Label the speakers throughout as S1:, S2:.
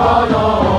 S1: Kaya.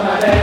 S1: Amen.